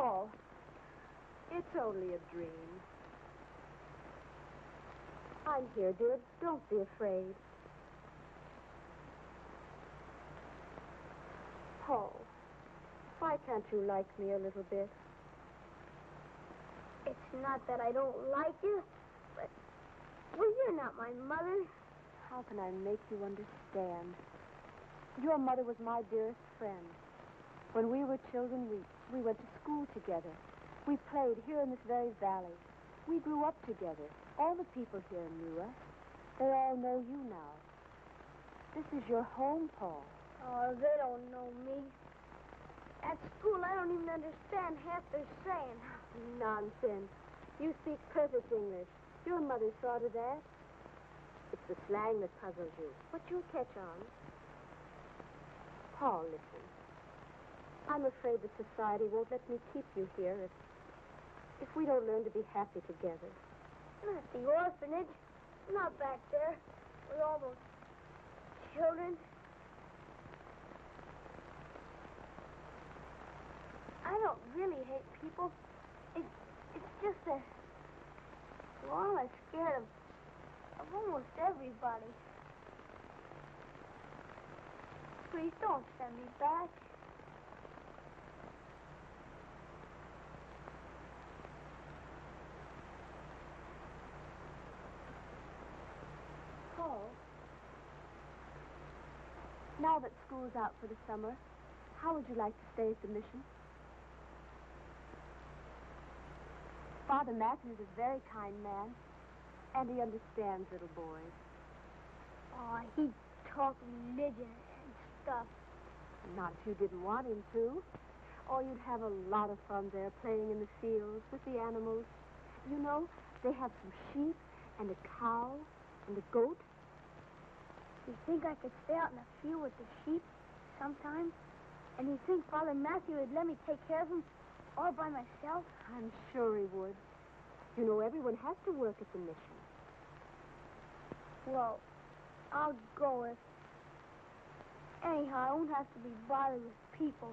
Paul, it's only a dream. I'm here, dear. Don't be afraid. Paul, why can't you like me a little bit? It's not that I don't like you, but, well, you're not my mother. How can I make you understand? Your mother was my dearest friend. When we were children, we, we went to school together. We played here in this very valley. We grew up together. All the people here knew us. They all know you now. This is your home, Paul. Oh, they don't know me. At school, I don't even understand half they're saying. Nonsense. You speak perfect English. Your mother saw to that. It's the slang that puzzles you, but you'll catch on. Paul, listen. I'm afraid the society won't let me keep you here if, if we don't learn to be happy together. Not the orphanage. Not back there all those children. I don't really hate people. It's, it's just that, well, I'm scared of, of almost everybody. Please don't send me back. Now that school's out for the summer, how would you like to stay at the mission? Father Matthews is a very kind man, and he understands little boys. Oh, he talk religion and stuff. Not if you didn't want him to. Or you'd have a lot of fun there playing in the fields with the animals. You know, they have some sheep and a cow and a goat. You think I could stay out in the field with the sheep sometimes? And you think Father Matthew would let me take care of them all by myself? I'm sure he would. You know, everyone has to work at the mission. Well, I'll go if... Anyhow, I won't have to be bothered with people.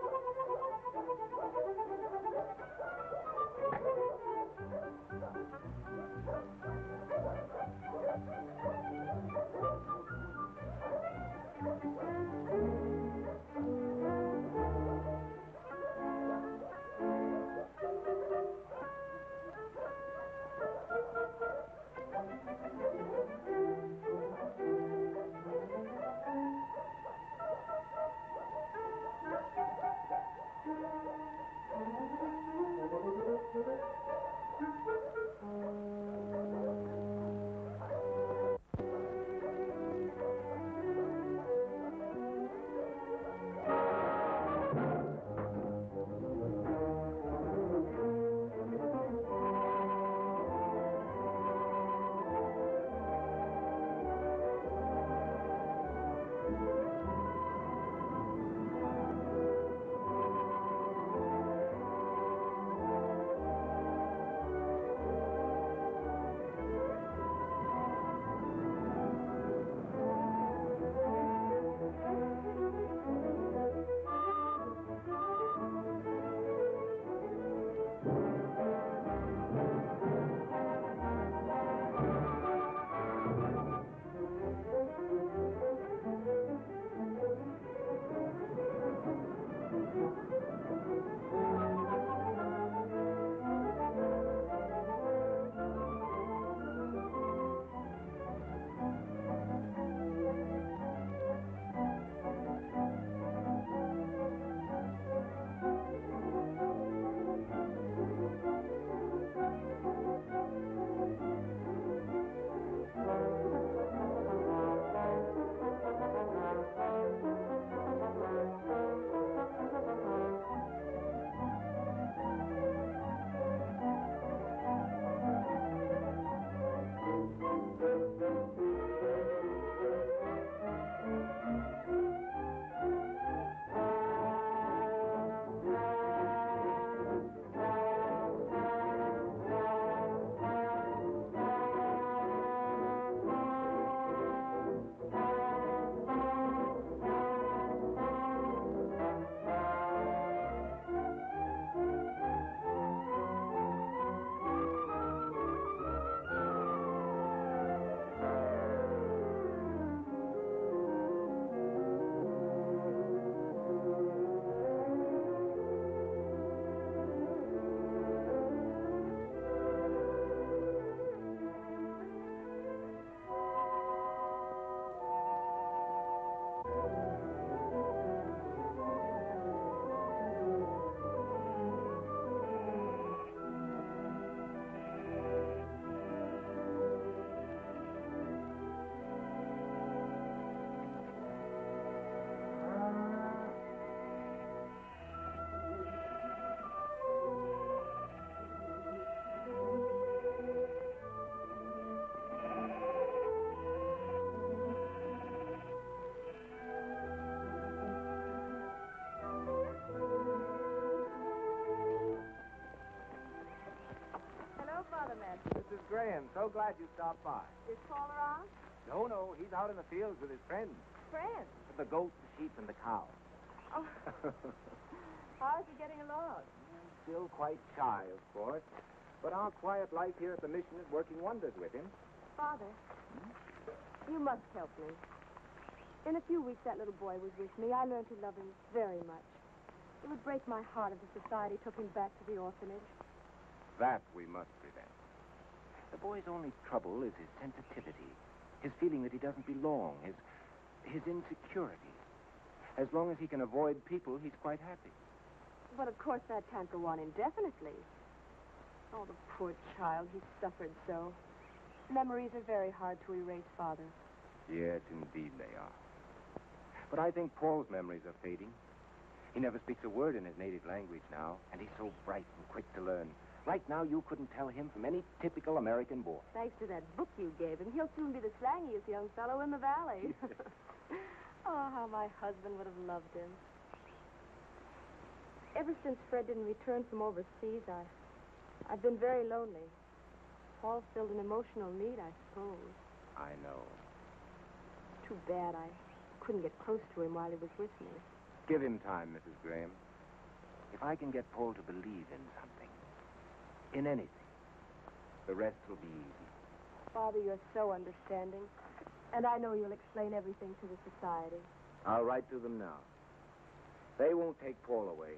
Graham. So glad you stopped by. Is Paul around? No, no, he's out in the fields with his friends. Friends. The goats, the sheep, and the cows. Oh. How's he getting along? Still quite shy, of course. But our quiet life here at the mission is working wonders with him. Father, you must help me. In a few weeks, that little boy was with me. I learned to love him very much. It would break my heart if the society took him back to the orphanage. That we must prevent. The boy's only trouble is his sensitivity, his feeling that he doesn't belong, his, his insecurity. As long as he can avoid people, he's quite happy. But of course, that can't go on indefinitely. Oh, the poor child. He suffered so. Memories are very hard to erase, Father. Yes, indeed they are. But I think Paul's memories are fading. He never speaks a word in his native language now, and he's so bright and quick to learn. Right now, you couldn't tell him from any typical American boy. Thanks to that book you gave him, he'll soon be the slangiest young fellow in the valley. oh, how my husband would have loved him. Ever since Fred didn't return from overseas, I, I've been very lonely. Paul filled an emotional need, I suppose. I know. Too bad I couldn't get close to him while he was with me. Give him time, Mrs. Graham. If I can get Paul to believe in something, in anything, the rest will be easy. Father, you're so understanding. And I know you'll explain everything to the society. I'll write to them now. They won't take Paul away.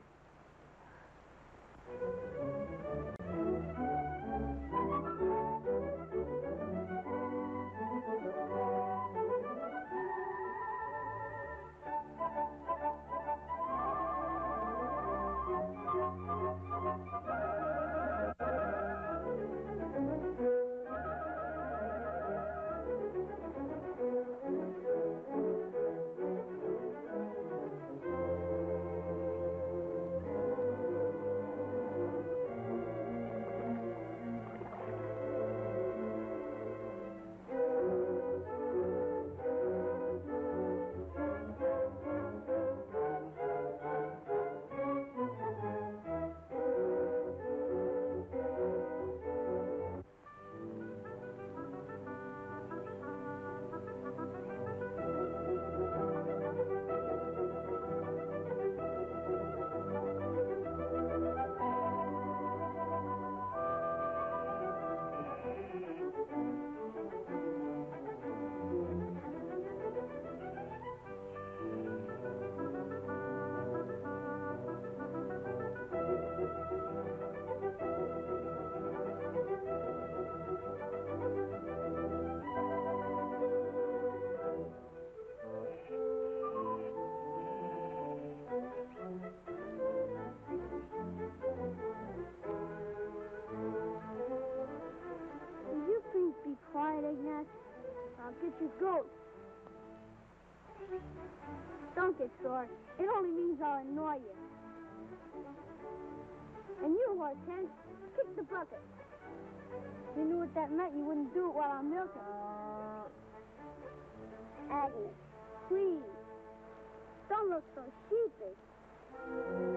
Your goat. Don't get sore. It only means I'll annoy you. And you, Hortense, kick the bucket. You knew what that meant, you wouldn't do it while I'm milking. Agnes, please. Don't look so sheepish.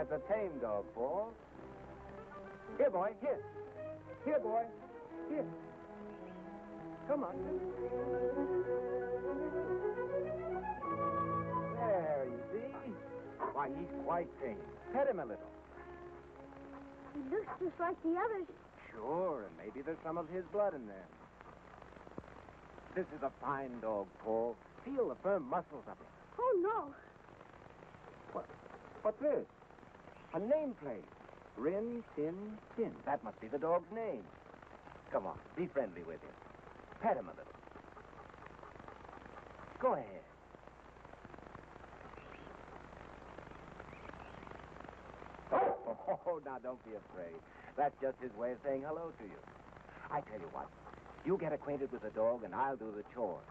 That's a tame dog, Paul. Here, boy, here. Here, boy. Here. Come on. There, you see? Why, he's quite tame. Pet him a little. He looks just like the others. Sure, and maybe there's some of his blood in there. This is a fine dog, Paul. Feel the firm muscles of him. Oh, no. What? What's this? A nameplate. Rin Tin Tin. That must be the dog's name. Come on, be friendly with him. Pet him a little. Go ahead. Oh, now don't be afraid. That's just his way of saying hello to you. I tell you what, you get acquainted with the dog and I'll do the chores.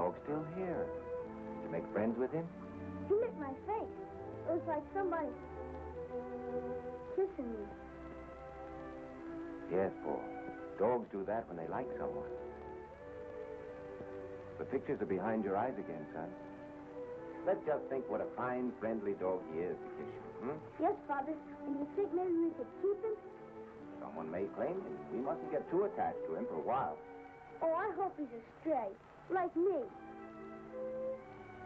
Dog's still here. Did you make friends with him? He licked my face. It was like somebody kissing me. Yes, Paul. Dogs do that when they like someone. The pictures are behind your eyes again, son. Let's just think what a fine, friendly dog he is, Patricia. Hmm? Yes, Father. And you think maybe we could keep him? Someone may claim him. We mustn't get too attached to him for a while. Oh, I hope he's a stray, like me.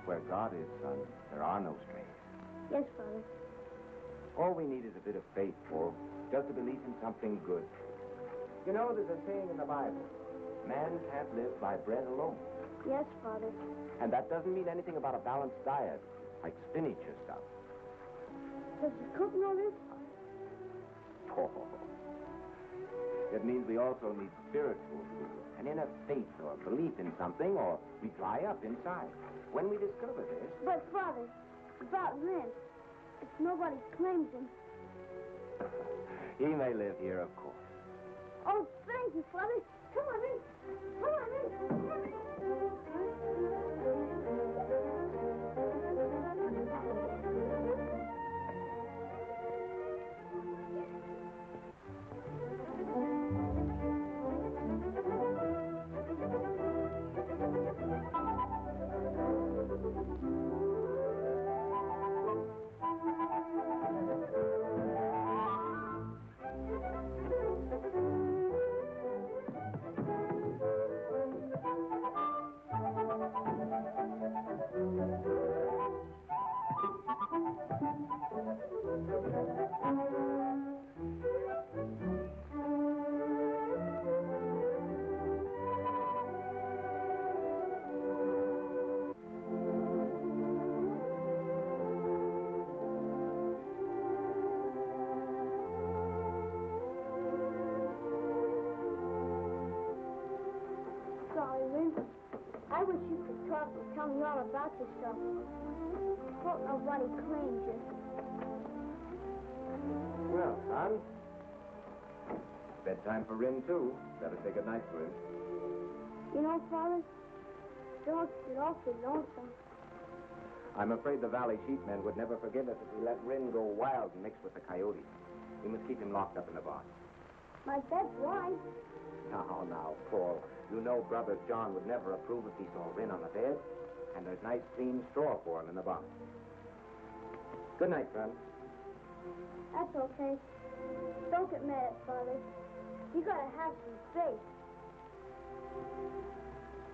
Where God is, son, there are no strays. Yes, Father. All we need is a bit of faith, Paul. Just a belief in something good. You know, there's a saying in the Bible man can't live by bread alone. Yes, Father. And that doesn't mean anything about a balanced diet, like spinach or stuff. Does the cook know this? Oh. It means we also need spiritual food, an inner faith or belief in something, or we dry up inside. When we discover this, But, Father, about Lynn, if nobody claims him. he may live here, of course. Oh, thank you, Father. Come on in. Come on in. I wish you could talk and tell me all about yourself. Well, nobody claims you. Well, son. Bedtime for Rin, too. Better say goodnight to him. You know, Father, dogs get awfully lonesome. I'm afraid the Valley sheepmen would never forgive us if we let Rin go wild and mix with the coyotes. We must keep him locked up in the barn. My bed's wide. Now, now, Paul. You know Brother John would never approve if he saw Rin on the bed. And there's nice clean straw for him in the barn. Good night, son. That's okay. Don't get mad at Father. You gotta have some faith.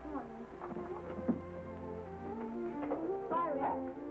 Come on. Bye, Lynn.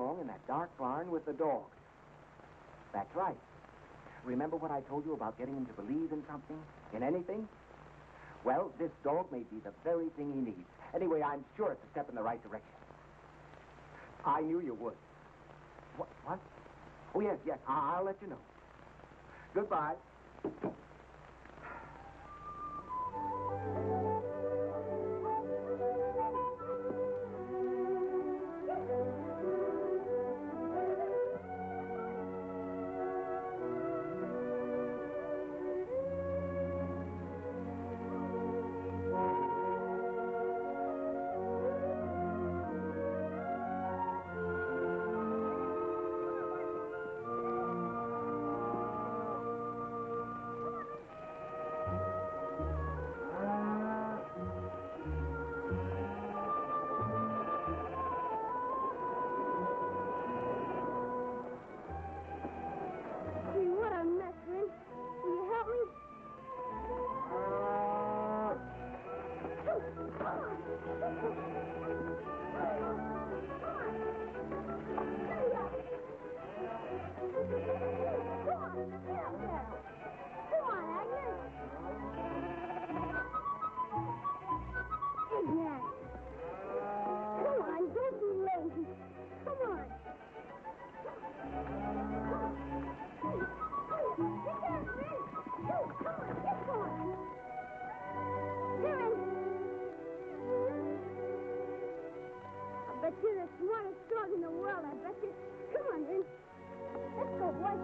All night long in that dark barn with the dog. That's right. Remember what I told you about getting him to believe in something? In anything? Well, this dog may be the very thing he needs. Anyway, I'm sure it's a step in the right direction. I knew you would. What? What? Oh, yes, yes. I- I'll let you know. Goodbye. You're the smartest dog in the world, I bet you. Come on, Vince. Let's go, boy.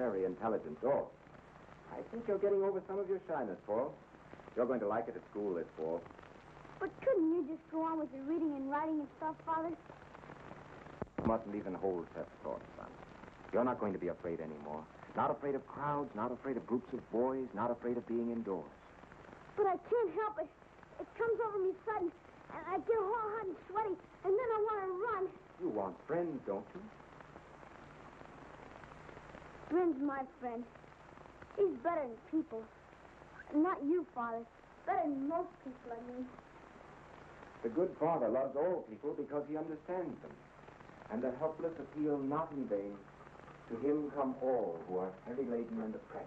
Very intelligent dog. I think you're getting over some of your shyness, Paul. You're going to like it at school this fall. But couldn't you just go on with your reading and writing and stuff, Father? You mustn't even hold such thoughts, son. You're not going to be afraid anymore. Not afraid of crowds, not afraid of groups of boys, not afraid of being indoors. But I can't help it. It comes over me sudden, and I get all hot and sweaty, and then I want to run. You want friends, don't you? Ren's my friend. He's better than people. Not you, Father. Better than most people, I mean. The good Father loves all people because he understands them. And the helpless appeal not in vain. To him come all who are heavy laden and oppressed.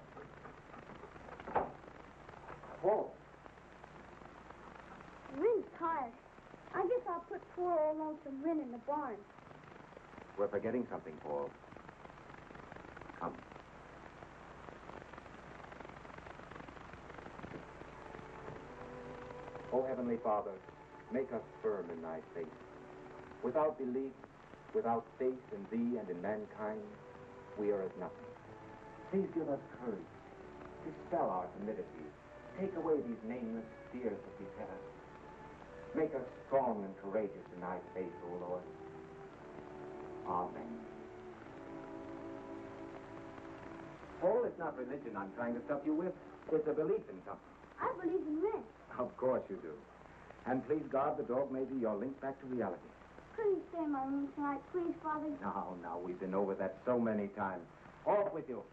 Paul, Ren's tired. I guess I'll put poor old lonesome Ren in the barn. we're forgetting something, Paul. Come. O Heavenly Father, make us firm in thy faith. Without belief, without faith in thee and in mankind, we are as nothing. Please give us courage. Dispel our timidity. Take away these nameless fears that beset us. Make us strong and courageous in thy faith, O Lord. Amen. Paul, it's not religion I'm trying to stuff you with. It's a belief in something. I believe in Ren. Of course you do. And please God, the dog may be your link back to reality. Please stay my room tonight, please, Father. Now, now, we've been over that so many times. Off with you.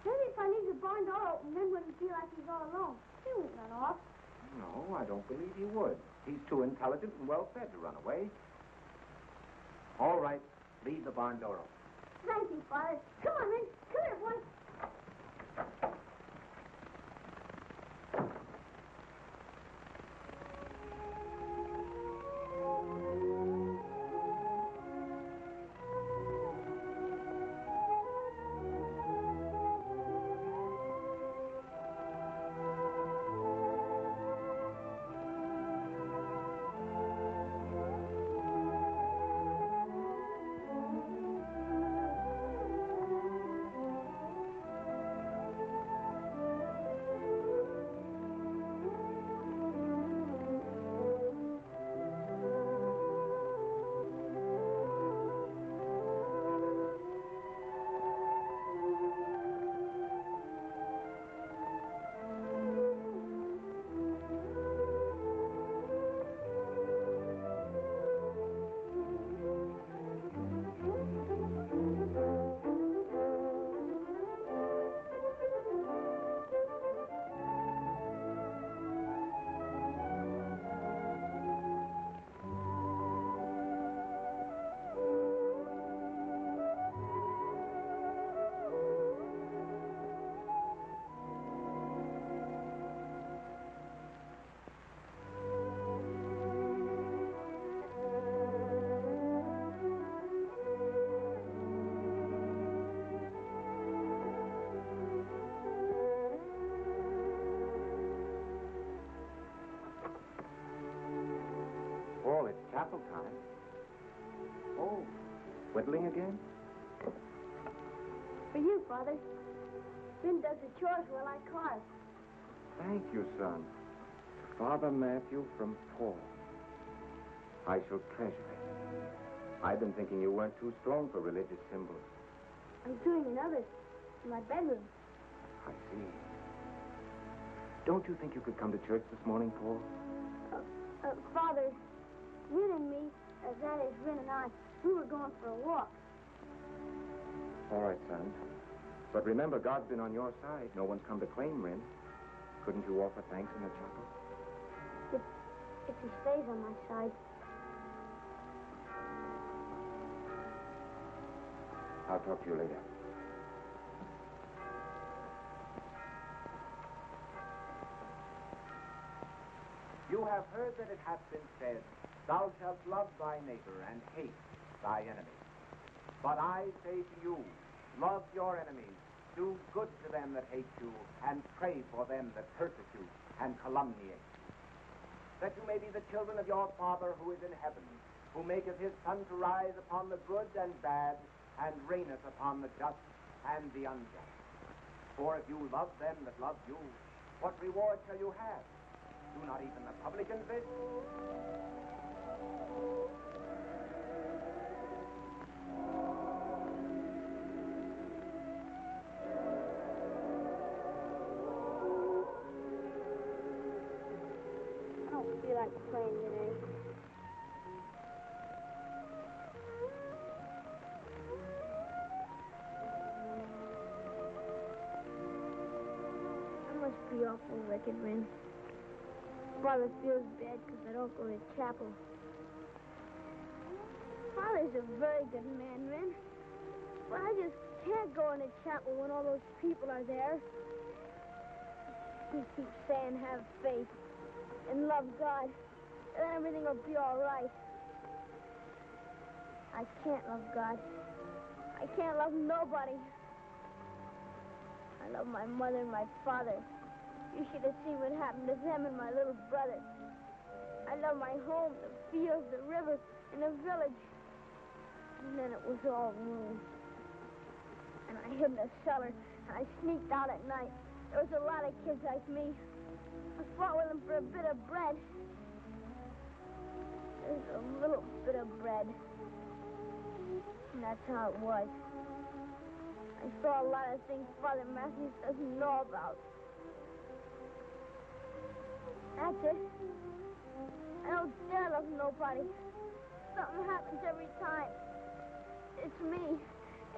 Maybe if I leave the barn door open, Ren wouldn't feel like he's all alone. He won't run off. No, I don't believe he would. He's too intelligent and well fed to run away. All right, leave the barn door open. Thank you, Father. Come on, Rin. Chapel time. Oh, whittling again? For you, Father. Rin does the chores while I carve. Thank you, son. Father Matthew from Paul. I shall treasure it. I've been thinking you weren't too strong for religious symbols. I'm doing another in my bedroom. I see. Don't you think you could come to church this morning, Paul? Uh, uh, Father, Rin and me, uh, that is Rin and I, we were going for a walk. All right, son. But remember, God's been on your side. No one's come to claim Rin. Couldn't you offer thanks in the chapel? If, if he stays on my side. I'll talk to you later. You have heard that it hath been said, Thou shalt love thy neighbor and hate thy enemy. But I say to you, love your enemies, do good to them that hate you, and pray for them that persecute and calumniate. That you may be the children of your Father who is in heaven, who maketh his sun to rise upon the good and bad, and reigneth upon the just and the unjust. For if you love them that love you, what reward shall you have? Do not even the publicans this? I don't feel like playing today. I must be awful wicked, Rin. Father feels bad because I don't go to chapel. Father's a very good man, Rin. But I just can't go into chapel when all those people are there. He keeps saying have faith and love God, and then everything will be all right. I can't love God. I can't love nobody. I love my mother and my father. You should have seen what happened to them and my little brother. I love my home, the fields, the river, and the village. And then it was all ruined. And I hid in the cellar, and I sneaked out at night. There was a lot of kids like me. I fought with them for a bit of bread. There's a little bit of bread. And that's how it was. I saw a lot of things Father Matthews doesn't know about. That's it. I don't dare love nobody. Something happens every time. It's me.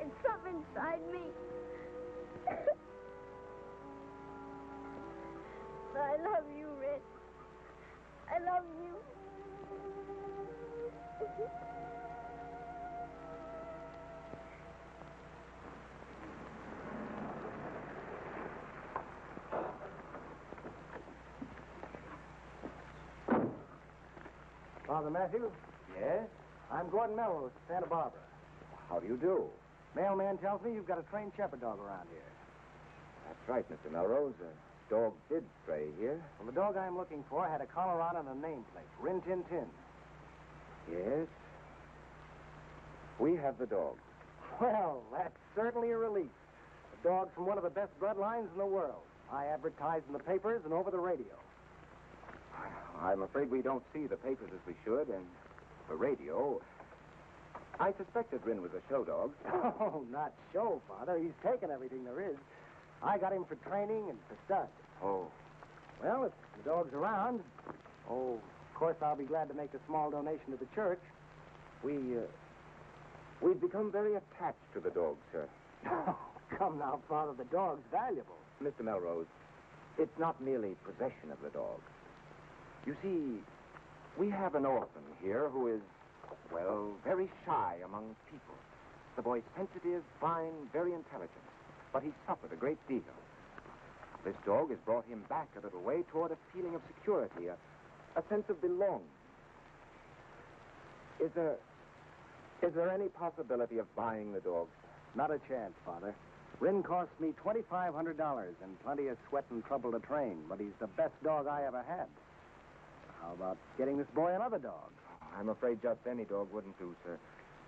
It's something inside me. but I love you, Rich. I love you. Father Matthew, Yes? I'm Gordon Melrose, Santa Barbara. How do you do? Mailman tells me you've got a trained shepherd dog around here. That's right, Mr. Melrose. A dog did stray here. Well, the dog I'm looking for had a collar on and a nameplate, Rin Tin Tin. Yes? We have the dog. Well, that's certainly a relief. A dog from one of the best bloodlines in the world. I advertise in the papers and over the radio. I'm afraid we don't see the papers as we should, and the radio. I suspected Rin was a show dog. Oh, not show, Father. He's taken everything there is. I got him for training and for stud. Oh, Well, if the dog's around, oh, of course I'll be glad to make a small donation to the church. we, uh, we've become very attached to the dog, sir. Oh, come now, Father. The dog's valuable. Mr. Melrose, it's not merely possession of the dog. You see, we have an orphan here who is, well, very shy among people. The boy's sensitive, fine, very intelligent, but he's suffered a great deal. This dog has brought him back a little way toward a feeling of security, a, a sense of belonging. Is there, is there any possibility of buying the dog? Not a chance, Father. Rin cost me $2,500 and plenty of sweat and trouble to train, but he's the best dog I ever had. How about getting this boy another dog? I'm afraid just any dog wouldn't do, sir.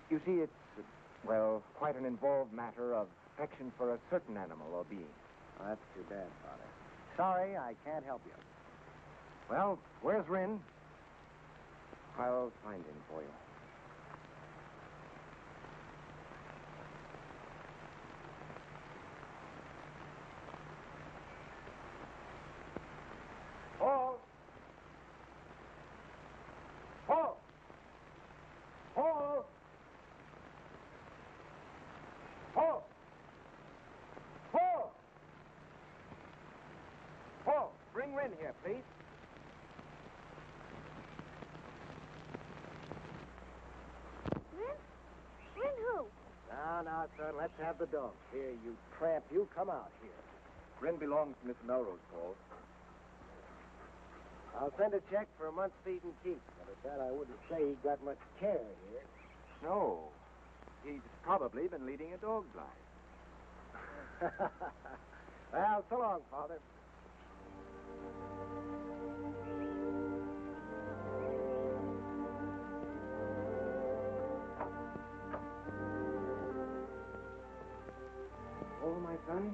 You see, it's, well, quite an involved matter of affection for a certain animal or being. Oh, that's too bad, Father. Sorry, I can't help you. Well, where's Rin? I'll find him for you. Paul! Paul! Paul! Paul! Paul! Paul, bring Rin here, please. Rin? Rin who? Now, now, son, let's have the dog. Here, you tramp, you come out here. Rin belongs to Miss Melrose, Paul. I'll send a check for a month's feed and keep. But at that, I wouldn't say he got much care here. No. He's probably been leading a dog's life. well, so long, Father. Oh, son,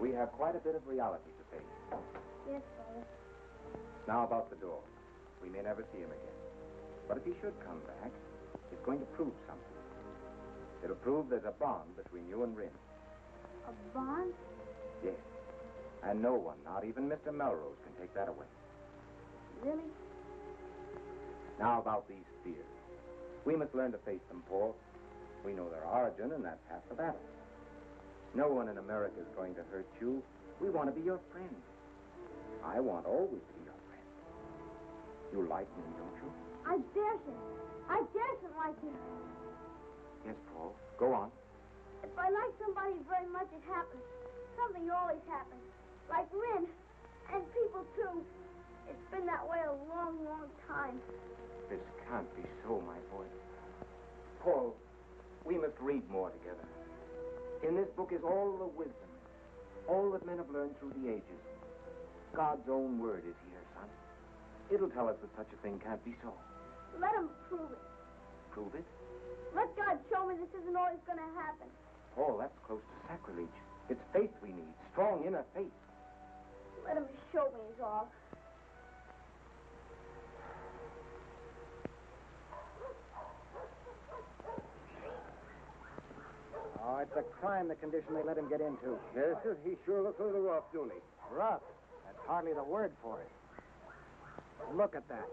we have quite a bit of reality to face. Yes, Father. Now about the door. We may never see him again. But if he should come back, it's going to prove something. It'll prove there's a bond between you and Rin. A bond? Yes. And no one, not even Mr. Melrose, can take that away. Really? Now about these fears. We must learn to face them, Paul. We know their origin, and that's half the battle. No one in America is going to hurt you. We want to be your friend. I want always to be your friend. You like me, don't you? I daresn't. I daresn't like you. Yes, Paul. Go on. If I like somebody very much, it happens. Something always happens. Like Rin. And people, too. It's been that way a long, long time. This can't be so, my boy. Paul, we must read more together. In this book is all the wisdom, all that men have learned through the ages. God's own word is here, son. It'll tell us that such a thing can't be so. Let him prove it. Prove it? Let God show me this isn't always going to happen. Paul, that's close to sacrilege. It's faith we need, strong inner faith. Let him show me is all. Oh, it's a crime the condition they let him get into. Yes, sir. He sure looks a little rough, don't he? Rough. That's hardly the word for it. Look at that.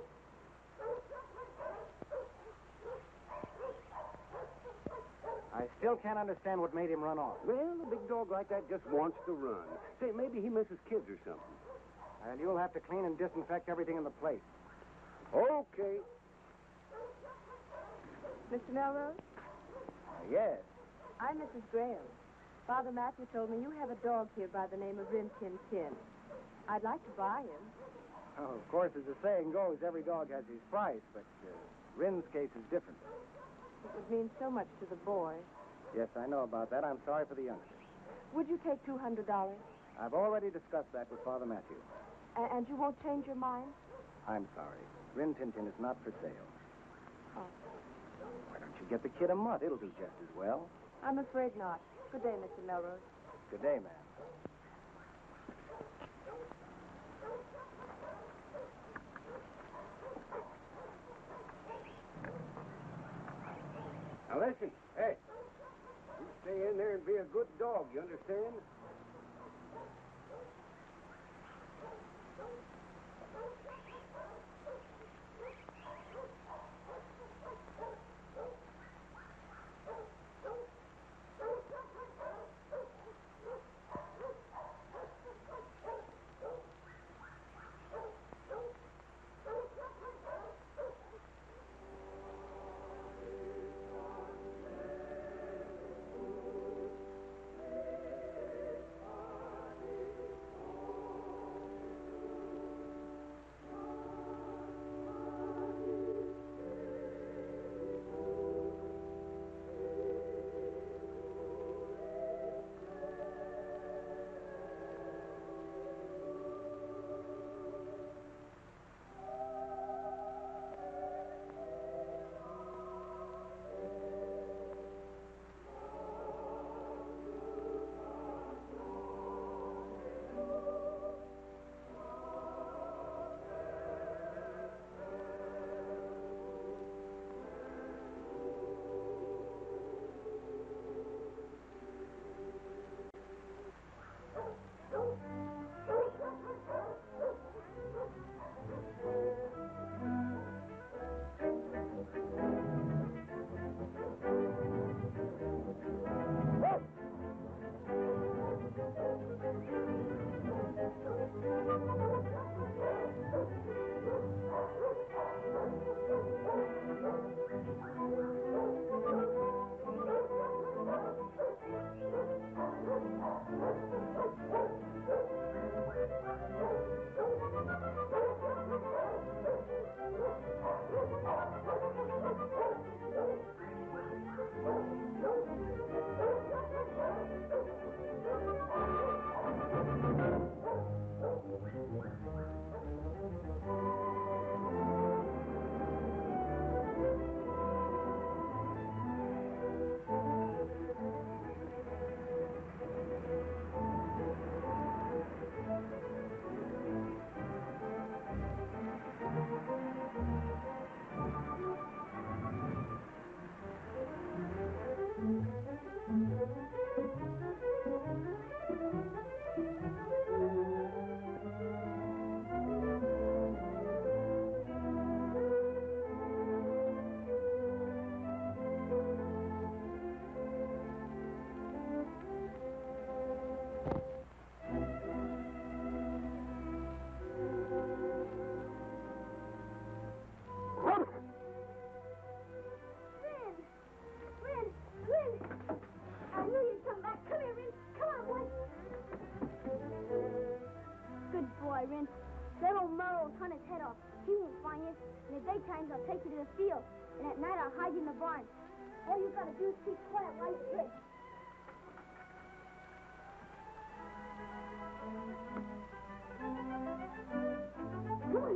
I still can't understand what made him run off. Well, a big dog like that just wants to run. Say, maybe he misses kids or something. And you'll have to clean and disinfect everything in the place. Okay. Mr. Melrose, Uh, yes. I'm Mrs. Graham. Father Matthew told me you have a dog here by the name of Rin Tin Tin. I'd like to buy him. Oh, of course, as the saying goes, every dog has his price, but uh, Rin's case is different. It would mean so much to the boy. Yes, I know about that. I'm sorry for the youngster. Would you take $200? I've already discussed that with Father Matthew. A- and you won't change your mind? I'm sorry. Rin Tin Tin is not for sale. Oh. Why don't you get the kid a mutt? It'll do just as well. I'm afraid not. Good day, Mr. Melrose. Good day, ma'am. Now listen, hey. You stay in there and be a good dog, you understand? Daytimes, I'll take you to the field. And at night, I'll hide you in the barn. All you gotta do is keep quiet right here. Come on,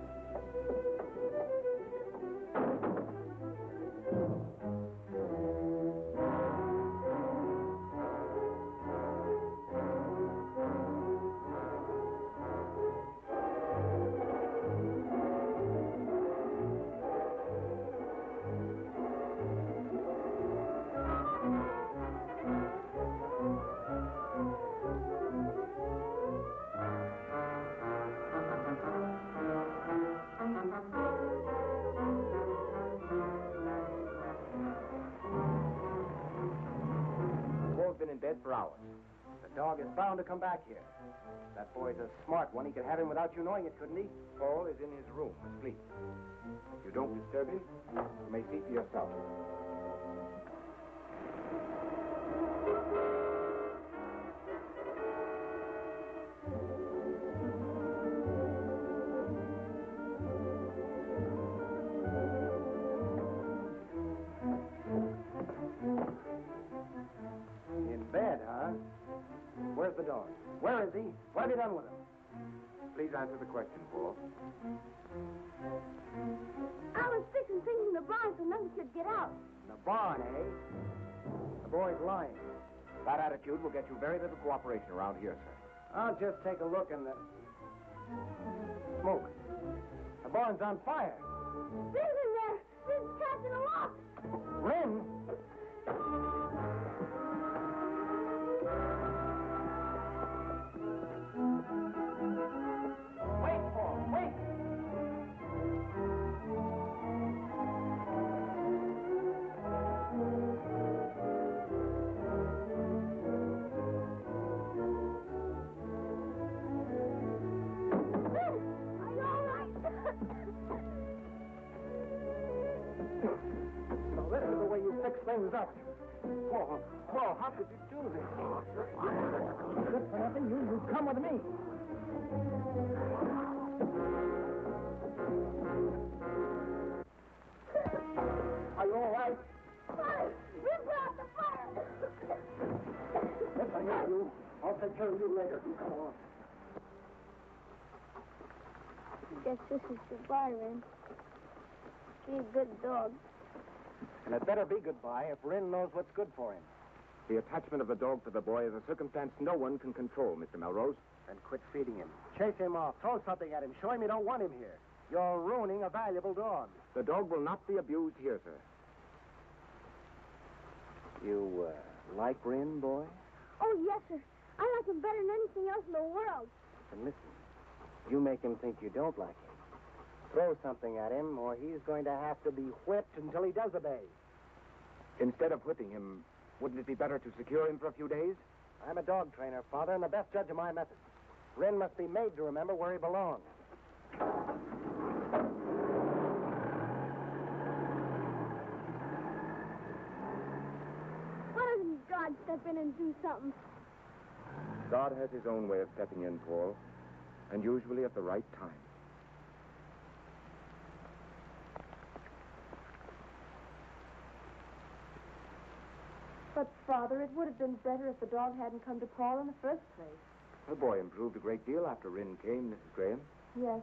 For hours. The dog is bound to come back here. That boy's a smart one. He could have him without you knowing it, couldn't he? Paul is in his room, asleep. You don't disturb him, you may see for yourself. Please answer the question, Paul. I was fixing things in the barn so nothing could get out. The barn, eh? The boy's lying. That attitude will get you very little cooperation around here, sir. I'll just take a look in the... Smoke. The barn's on fire. Rin's in there. Rin's trapped in a lock. Rin! Things up. Paul, Paul, how could you do this? Good for nothing. You, you come with me. Are you all right? Rin put out the fire. Yes, I hear you. I'll take care of you later. You come on. Guess this is goodbye, Rin. He's a good dog. And it better be goodbye if Rin knows what's good for him. The attachment of the dog to the boy is a circumstance no one can control, Mr. Melrose. Then quit feeding him. Chase him off. Throw something at him. Show him you don't want him here. You're ruining a valuable dog. The dog will not be abused here, sir. You, uh, like Rin, boy? Oh, yes, sir. I like him better than anything else in the world. Then listen. You make him think you don't like him throw something at him, or he's going to have to be whipped until he does obey. Instead of whipping him, wouldn't it be better to secure him for a few days? I'm a dog trainer, Father, and the best judge of my methods. Rin must be made to remember where he belongs. Why doesn't God step in and do something? God has his own way of stepping in, Paul, and usually at the right time. But, Father, it would have been better if the dog hadn't come to Paul in the first place. The boy improved a great deal after Rin came, Mrs. Graham. Yes,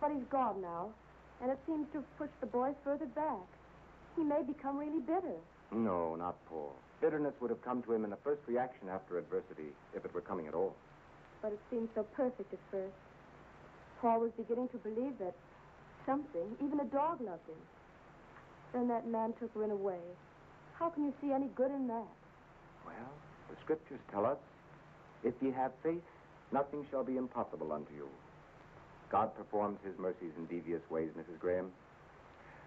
but he's gone now, and it seems to have pushed the boy further back. He may become really bitter. No, not Paul. Bitterness would have come to him in the first reaction after adversity, if it were coming at all. But it seemed so perfect at first. Paul was beginning to believe that something, even a dog, loved him. Then that man took Rin away. How can you see any good in that? Well, the scriptures tell us, if ye have faith, nothing shall be impossible unto you. God performs his mercies in devious ways, Mrs. Graham.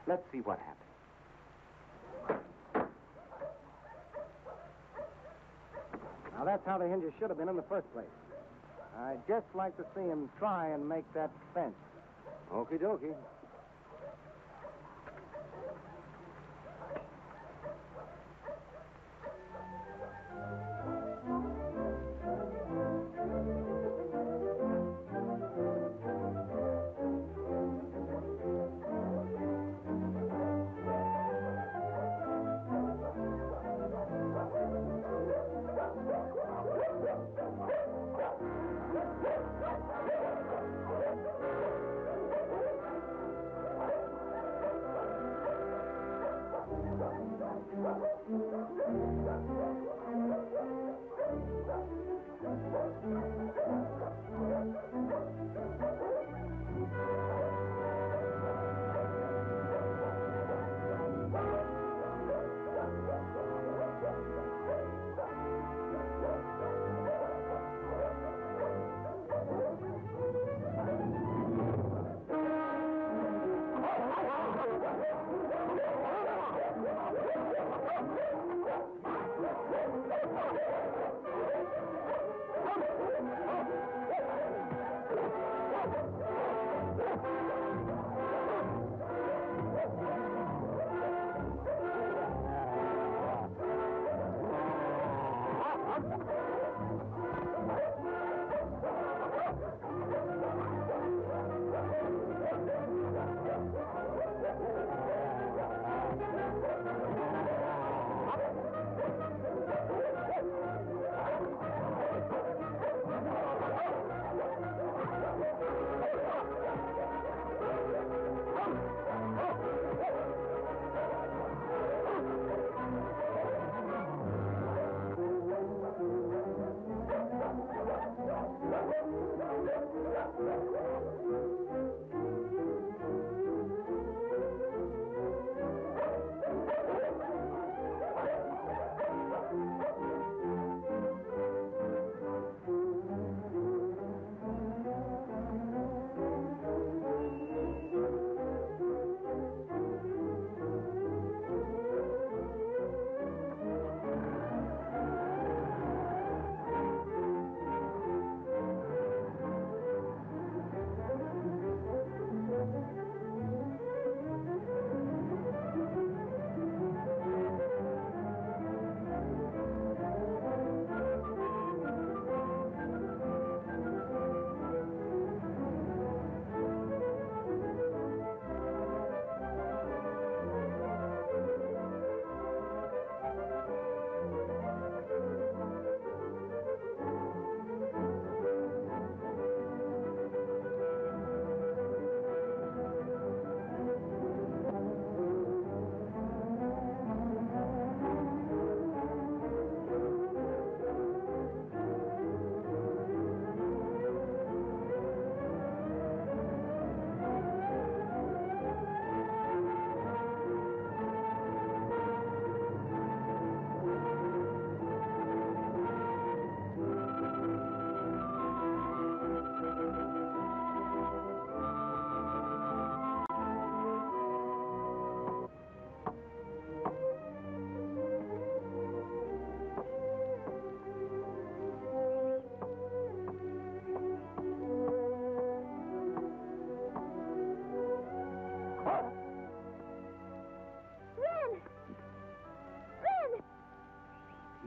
Let's see what happens. Now, that's how the hinges should have been in the first place. I'd just like to see him try and make that fence. Okie dokie.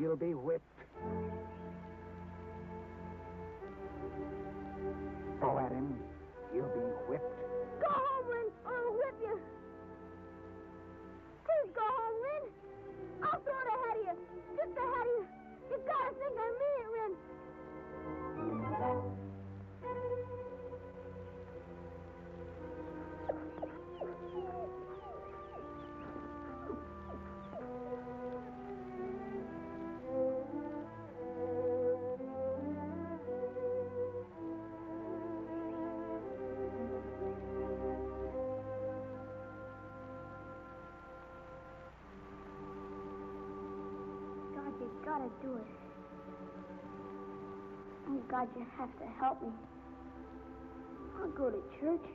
You'll be whipped. Gotta do it. Oh, God, you have to help me. I'll go to church.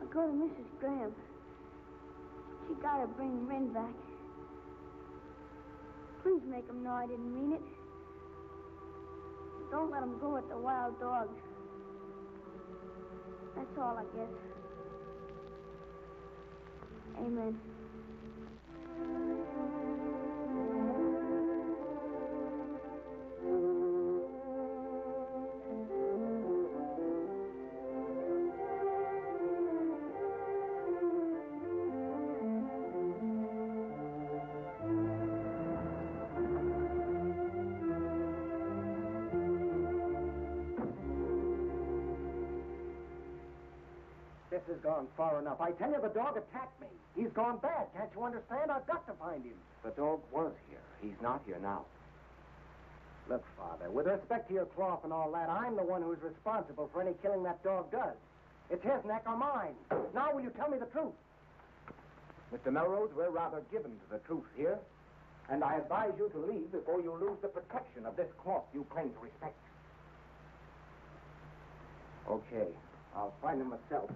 I'll go to Mrs. Graham. But you gotta bring Rin back. Please make him know I didn't mean it. Don't let him go with the wild dogs. That's all, I guess. Amen. Gone far enough. I tell you, the dog attacked me. He's gone bad. Can't you understand? I've got to find him. The dog was here. He's not here now. Look, Father, with respect to your cloth and all that, I'm the one who's responsible for any killing that dog does. It's his neck or mine. Now, will you tell me the truth? Mr. Melrose, we're rather given to the truth here. And I advise you to leave before you lose the protection of this cloth you claim to respect. Okay, I'll find him myself.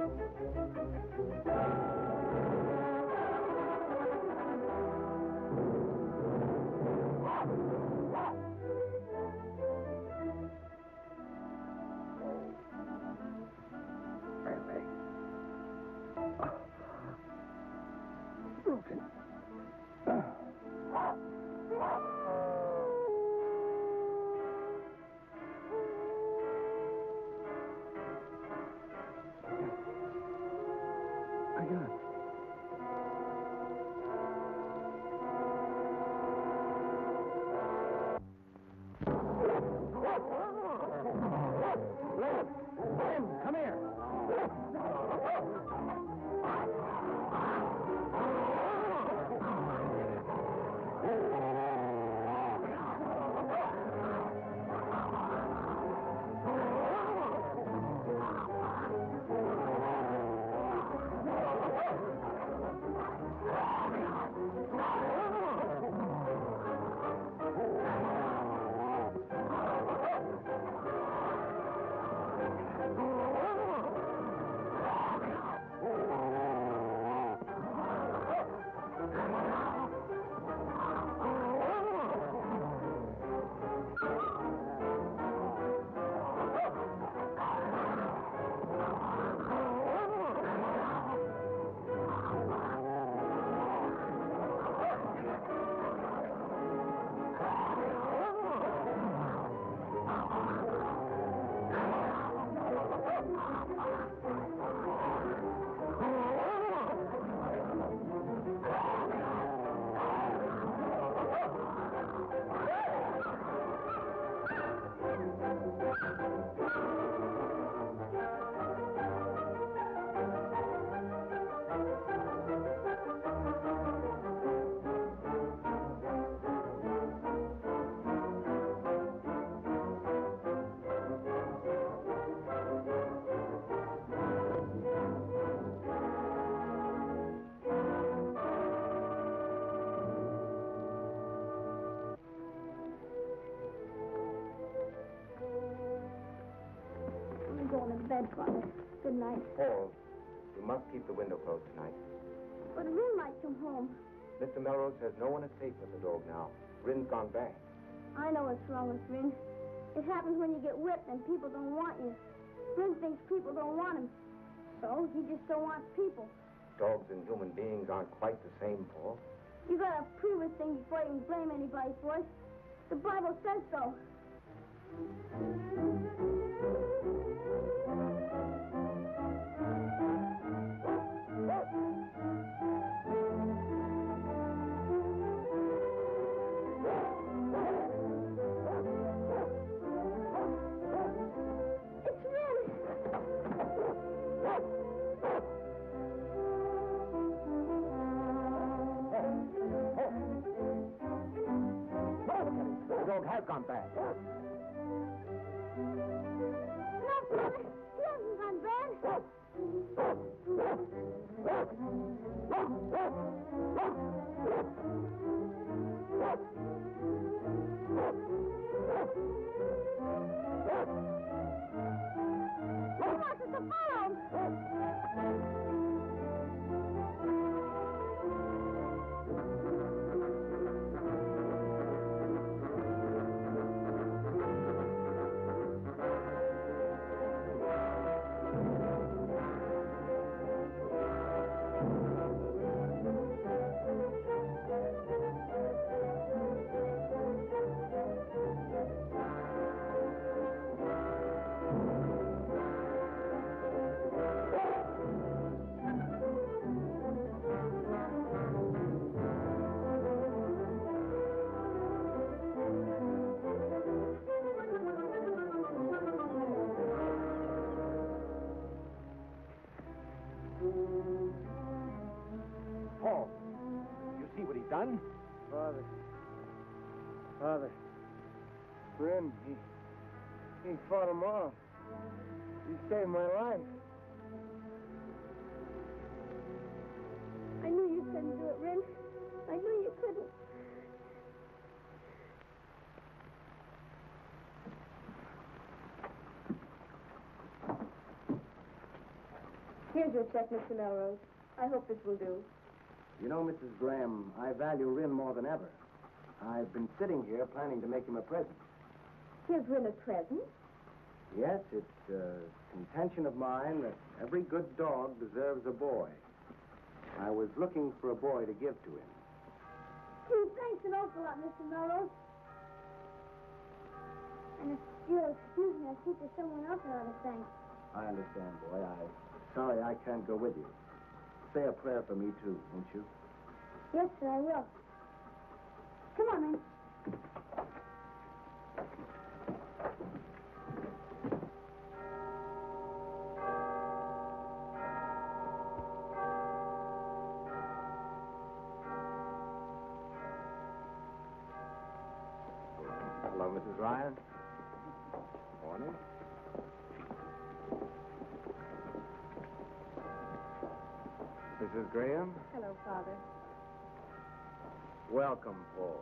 Come here! Bed, Father. Good night. Paul, you must keep the window closed tonight. But Rin might come home. Mr. Melrose says no one is safe with the dog now. Rin's gone back. I know what's wrong with Rin. It happens when you get whipped and people don't want you. Rin thinks people don't want him. So he just don't want people. Dogs and human beings aren't quite the same, Paul. You gotta prove a thing before you can blame anybody for it. The Bible says so. No, Father. He fought him off. He saved my life. I knew you couldn't do it, Rin. I knew you couldn't. Here's your check, Mr. Melrose. I hope this will do. You know, Mrs. Graham, I value Rin more than ever. I've been sitting here planning to make him a present. Give Rin a present. Yes, it's a contention of mine that every good dog deserves a boy. I was looking for a boy to give to him. Gee, thanks an awful lot, Mr. Melrose. And if you'll excuse me, I think there's someone else I ought to thank. I understand, boy. I'm sorry I can't go with you. Say a prayer for me, too, won't you? Yes, sir, I will. Come on, Rin. Father. Welcome, Paul.